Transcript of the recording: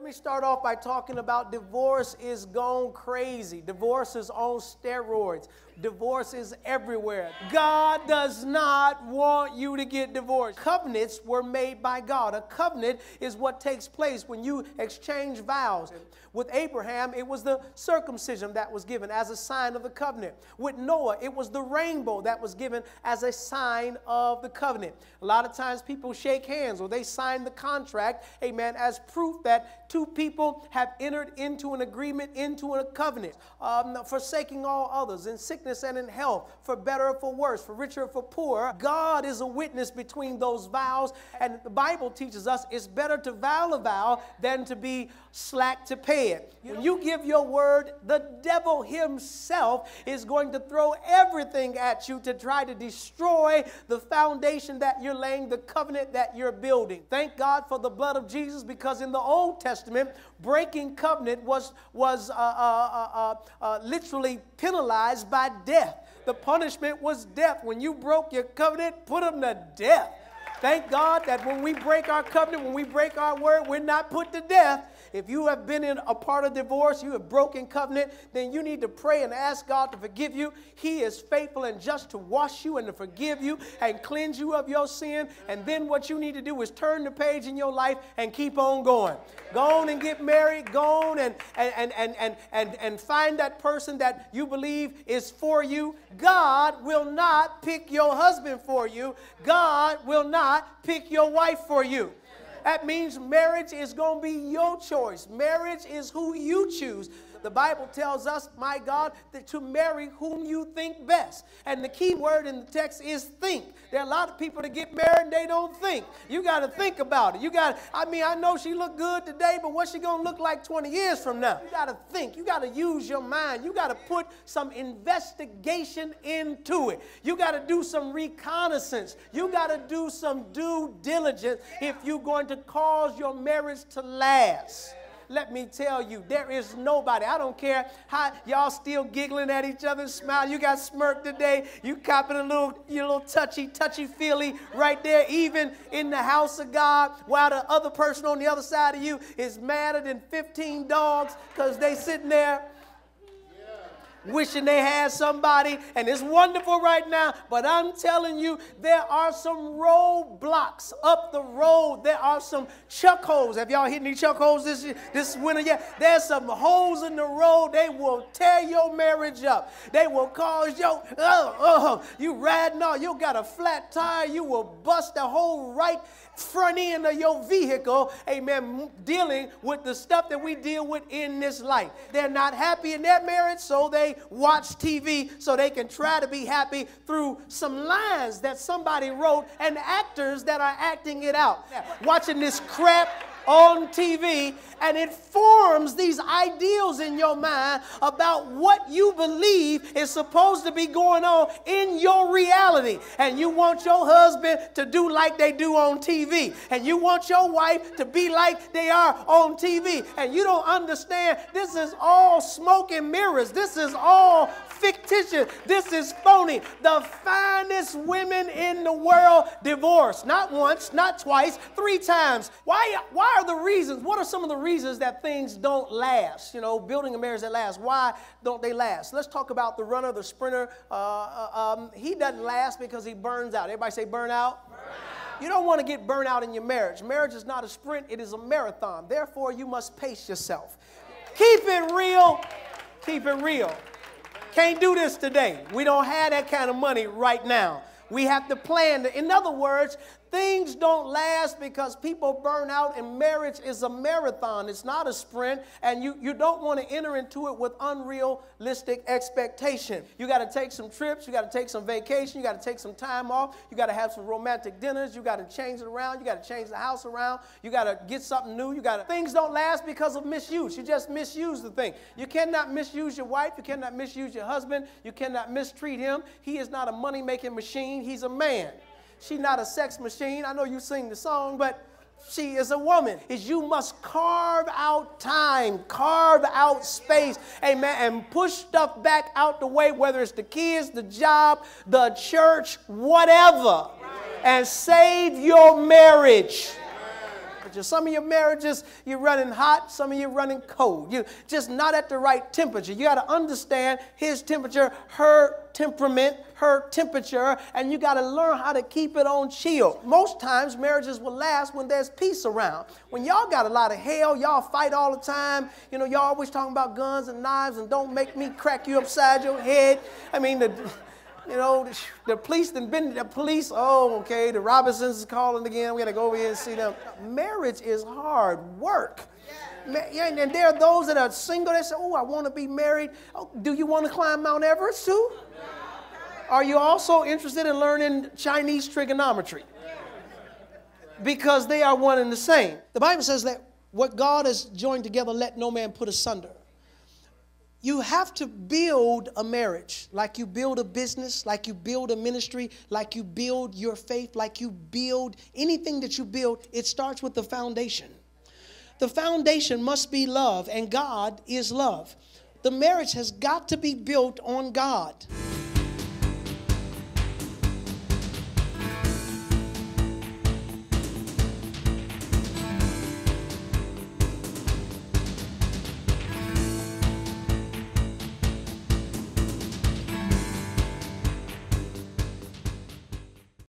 Let me start off by talking about divorce is gone crazy. Divorce is on steroids. Divorce is everywhere. God does not want you to get divorced. Covenants were made by God. A covenant is what takes place when you exchange vows. With Abraham, it was the circumcision that was given as a sign of the covenant. With Noah, it was the rainbow that was given as a sign of the covenant. A lot of times people shake hands or they sign the contract, amen, as proof that two people have entered into an agreement, into a covenant, um, forsaking all others in sickness and in health, for better or for worse, for richer or for poor. God is a witness between those vows, and the Bible teaches us it's better to vow a vow than to be slack to pay it. When you give your word, the devil himself is going to throw everything at you to try to destroy the foundation that you're laying, the covenant that you're building. Thank God for the blood of Jesus because in the Old Testament, breaking covenant was, was uh, uh, uh, uh literally penalized by death. The punishment was death. When you broke your covenant, put them to death. Thank God that when we break our covenant, when we break our word, we're not put to death. If you have been in a part of divorce, you have broken covenant, then you need to pray and ask God to forgive you. He is faithful and just to wash you and to forgive you and cleanse you of your sin. And then what you need to do is turn the page in your life and keep on going. Go on and get married. Go on and, and, and, and, and, and find that person that you believe is for you. God will not pick your husband for you. God will not pick your wife for you. That means marriage is going to be your choice. Marriage is who you choose. The Bible tells us, my God, that to marry whom you think best. And the key word in the text is think. There are a lot of people that get married and they don't think. You got to think about it. You got I mean, I know she looked good today, but what's she going to look like 20 years from now? You got to think. You got to use your mind. You got to put some investigation into it. You got to do some reconnaissance. You got to do some due diligence if you're going to cause your marriage to last let me tell you, there is nobody. I don't care how y'all still giggling at each other, smile. You got smirk today. You copping a little, you little touchy, touchy feely right there, even in the house of God, while the other person on the other side of you is madder than 15 dogs because they sitting there wishing they had somebody, and it's wonderful right now. But I'm telling you, there are some roadblocks up the road. There are some chuck holes. Have y'all hit any chuck holes this this winter yet? There's some holes in the road. They will tear your marriage up. They will cause your oh, oh you riding on. You got a flat tire. You will bust the whole right front end of your vehicle, amen, dealing with the stuff that we deal with in this life. They're not happy in their marriage, so they watch TV so they can try to be happy through some lines that somebody wrote and actors that are acting it out. Watching this crap on TV and it forms these ideals in your mind about what you believe is supposed to be going on in your reality. And you want your husband to do like they do on TV. And you want your wife to be like they are on TV. And you don't understand this is all smoke and mirrors. This is all fictitious. This is phony. The finest women in the world divorced. Not once, not twice, three times. Why, why are the reasons? What are some of the reasons that things don't last? You know, building a marriage that lasts. Why don't they last? Let's talk about the runner, the sprinter. Uh, uh um, he doesn't last because he burns out. Everybody say burn out? Burn. You don't want to get burnt out in your marriage. Marriage is not a sprint, it is a marathon. Therefore, you must pace yourself. Keep it real. Keep it real. Can't do this today. We don't have that kind of money right now. We have to plan. In other words, Things don't last because people burn out, and marriage is a marathon. It's not a sprint, and you, you don't want to enter into it with unrealistic expectation. You got to take some trips, you got to take some vacation, you got to take some time off, you got to have some romantic dinners, you got to change it around, you got to change the house around, you got to get something new. You got to things don't last because of misuse. You just misuse the thing. You cannot misuse your wife, you cannot misuse your husband, you cannot mistreat him. He is not a money-making machine, he's a man. She's not a sex machine. I know you sing the song, but she is a woman is you must carve out time carve out space amen and push stuff back out the way whether it's the kids the job the church whatever and save your marriage temperature. Some of your marriages, you're running hot, some of you running cold. You're just not at the right temperature. You got to understand his temperature, her temperament, her temperature, and you got to learn how to keep it on chill. Most times, marriages will last when there's peace around. When y'all got a lot of hell, y'all fight all the time. You know, y'all always talking about guns and knives and don't make me crack you upside your head. I mean, the you know, the, police done been the police. Oh, okay, the Robinsons is calling again. We gotta go over here and see them. Marriage is hard work. Yeah, and there are those that are single. that say, "Oh, I want to be married." Oh, do you want to climb Mount Everest too? Are you also interested in learning Chinese trigonometry? Because they are one and the same. The Bible says that what God has joined together, let no man put asunder you have to build a marriage like you build a business, like you build a ministry, like you build your faith, like you build anything that you build. It starts with the foundation. The foundation must be love, and God is love. The marriage has got to be built on God.